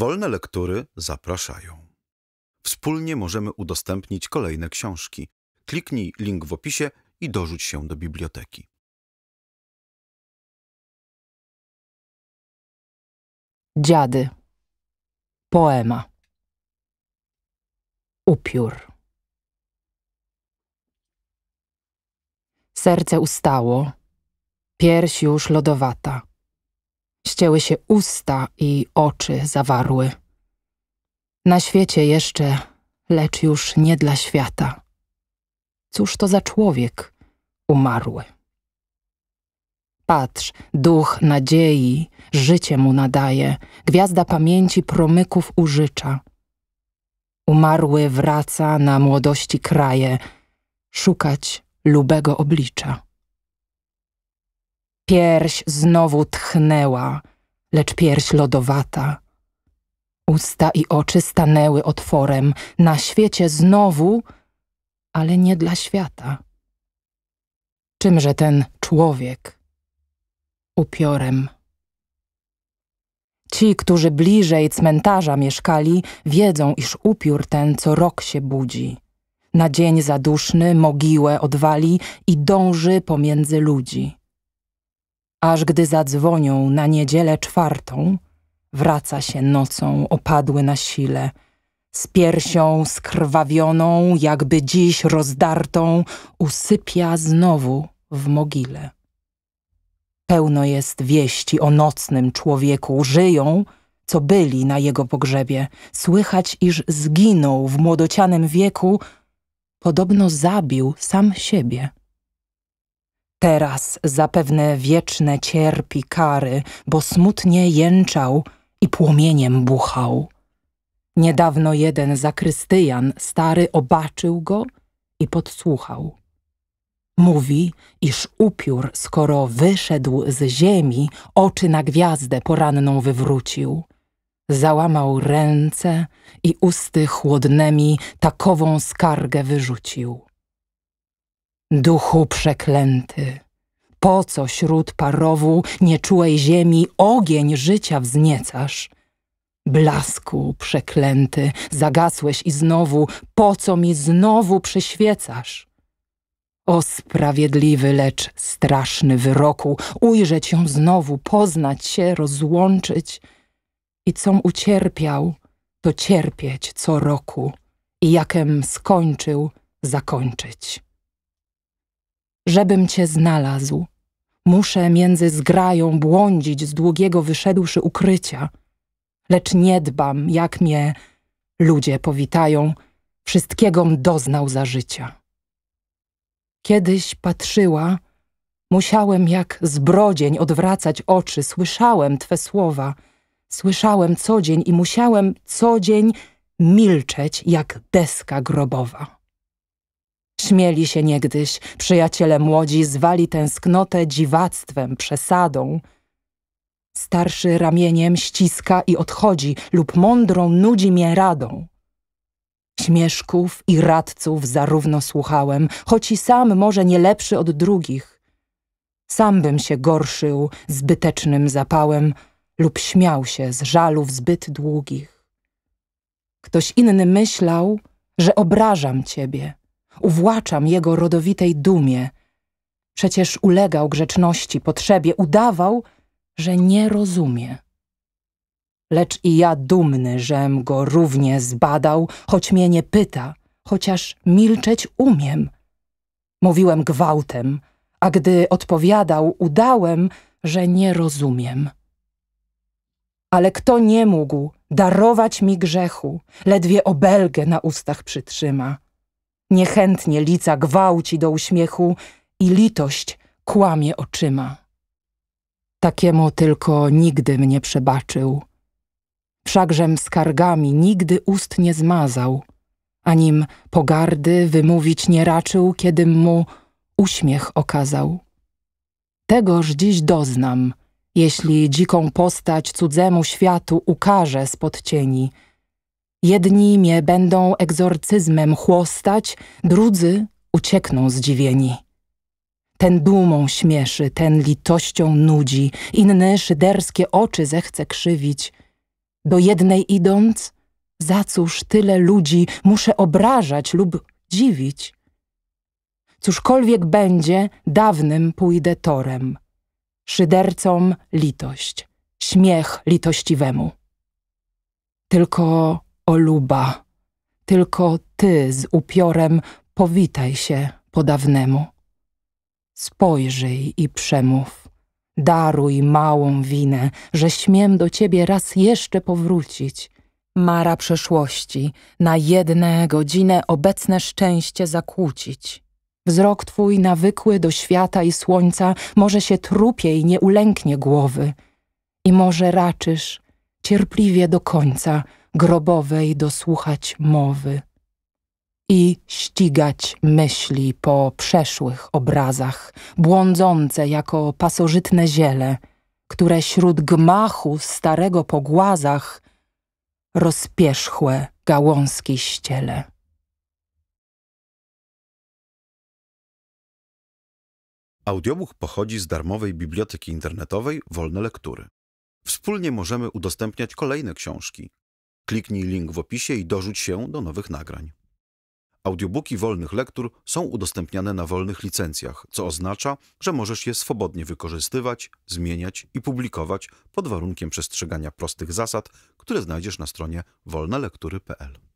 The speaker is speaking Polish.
Wolne lektury zapraszają. Wspólnie możemy udostępnić kolejne książki. Kliknij link w opisie i dorzuć się do biblioteki. Dziady. Poema. Upiór. Serce ustało, pierś już lodowata. Ścięły się usta i oczy zawarły. Na świecie jeszcze, lecz już nie dla świata. Cóż to za człowiek umarły? Patrz, duch nadziei życie mu nadaje, gwiazda pamięci promyków użycza. Umarły wraca na młodości kraje, szukać lubego oblicza. Pierś znowu tchnęła, lecz pierś lodowata. Usta i oczy stanęły otworem, na świecie znowu, ale nie dla świata. Czymże ten człowiek? Upiorem. Ci, którzy bliżej cmentarza mieszkali, wiedzą, iż upiór ten co rok się budzi. Na dzień zaduszny mogiłę odwali i dąży pomiędzy ludzi. Aż gdy zadzwonią na niedzielę czwartą, wraca się nocą opadły na sile, z piersią skrwawioną, jakby dziś rozdartą, usypia znowu w mogile. Pełno jest wieści o nocnym człowieku, żyją, co byli na jego pogrzebie. Słychać, iż zginął w młodocianym wieku, podobno zabił sam siebie. Teraz zapewne wieczne cierpi kary, bo smutnie jęczał i płomieniem buchał. Niedawno jeden zakrystyjan stary obaczył go i podsłuchał. Mówi, iż upiór, skoro wyszedł z ziemi, oczy na gwiazdę poranną wywrócił. Załamał ręce i usty chłodnemi takową skargę wyrzucił. Duchu przeklęty, po co śród parowu nieczułej ziemi ogień życia wzniecasz? Blasku przeklęty, zagasłeś i znowu, po co mi znowu przyświecasz? O sprawiedliwy, lecz straszny wyroku, ujrzeć ją znowu, poznać się, rozłączyć i com ucierpiał, to cierpieć co roku i jakem skończył, zakończyć. Żebym cię znalazł, muszę między zgrają błądzić z długiego wyszedłszy ukrycia, lecz nie dbam, jak mnie ludzie powitają, wszystkiegom doznał za życia. Kiedyś patrzyła, musiałem jak zbrodzień odwracać oczy, słyszałem Twe słowa, słyszałem co dzień i musiałem co dzień milczeć jak deska grobowa. Śmieli się niegdyś, przyjaciele młodzi zwali tęsknotę dziwactwem, przesadą. Starszy ramieniem ściska i odchodzi lub mądrą nudzi mnie radą. Śmieszków i radców zarówno słuchałem, choć i sam może nie lepszy od drugich. Sam bym się gorszył zbytecznym zapałem lub śmiał się z żalów zbyt długich. Ktoś inny myślał, że obrażam ciebie, uwłaczam jego rodowitej dumie. Przecież ulegał grzeczności, potrzebie, udawał, że nie rozumie. Lecz i ja dumny, żem go równie zbadał, choć mnie nie pyta, chociaż milczeć umiem. Mówiłem gwałtem, a gdy odpowiadał, udałem, że nie rozumiem. Ale kto nie mógł darować mi grzechu, ledwie obelgę na ustach przytrzyma. Niechętnie lica gwałci do uśmiechu i litość kłamie oczyma. Takiemu tylko nigdy mnie przebaczył, wszakżem skargami nigdy ust nie zmazał, anim pogardy wymówić nie raczył, kiedym mu uśmiech okazał. Tegoż dziś doznam, jeśli dziką postać cudzemu światu ukaże spod cieni. Jedni mnie będą egzorcyzmem chłostać, drudzy uciekną zdziwieni. Ten dumą śmieszy, ten litością nudzi, inny szyderskie oczy zechce krzywić – Do jednej idąc, za cóż tyle ludzi muszę obrażać lub dziwić? Cóżkolwiek będzie, dawnym pójdę torem. Szydercom litość, śmiech litościwemu. Tylko, o luba, tylko ty z upiorem powitaj się po dawnemu. Spojrzyj i przemów, daruj małą winę, że śmiem do ciebie raz jeszcze powrócić. Mara przeszłości, na jedne godzinę obecne szczęście zakłócić. Wzrok twój nawykły do świata i słońca może się trupiej nie ulęknie głowy i może raczysz cierpliwie do końca grobowej dosłuchać mowy i ścigać myśli po przeszłych obrazach, błądzące jako pasożytne ziele, które śród gmachu starego po głazach rozpierzchłe gałązki ściele. Audiobook pochodzi z darmowej biblioteki internetowej Wolne Lektury. Wspólnie możemy udostępniać kolejne książki. Kliknij link w opisie i dorzuć się do nowych nagrań. Audiobooki wolnych lektur są udostępniane na wolnych licencjach, co oznacza, że możesz je swobodnie wykorzystywać, zmieniać i publikować pod warunkiem przestrzegania prostych zasad, które znajdziesz na stronie wolnelektury.pl.